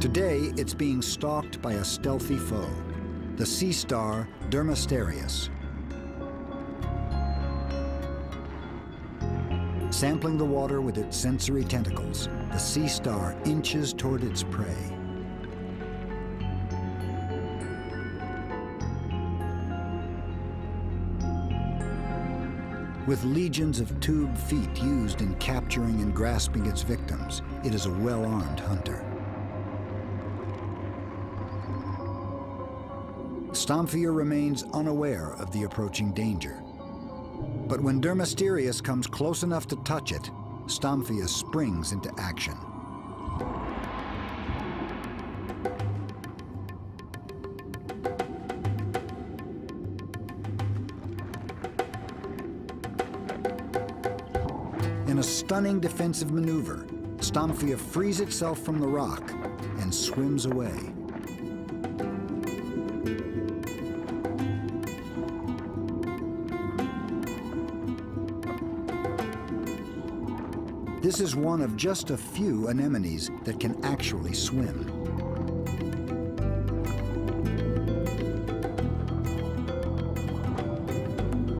Today, it's being stalked by a stealthy foe, the sea star Dermasterias. Sampling the water with its sensory tentacles, the sea star inches toward its prey. With legions of tube feet used in capturing and grasping its victims, it is a well-armed hunter. Stomphia remains unaware of the approaching danger. But when Dermasterias comes close enough to touch it, Stomphia springs into action. In a stunning defensive maneuver, Stomphia frees itself from the rock and swims away. This is one of just a few anemones that can actually swim.